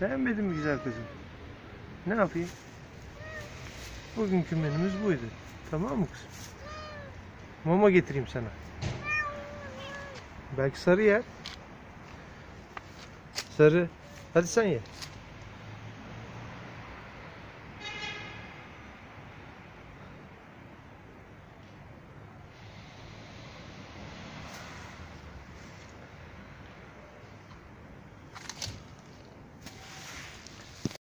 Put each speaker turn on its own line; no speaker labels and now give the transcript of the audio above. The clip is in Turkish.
Beğenmedin mi güzel kızım? Ne yapayım? Bugünkü menümüz buydu. Tamam mı kızım? Mama getireyim sana. Belki sarı yer. Sarı. Hadi sen ye.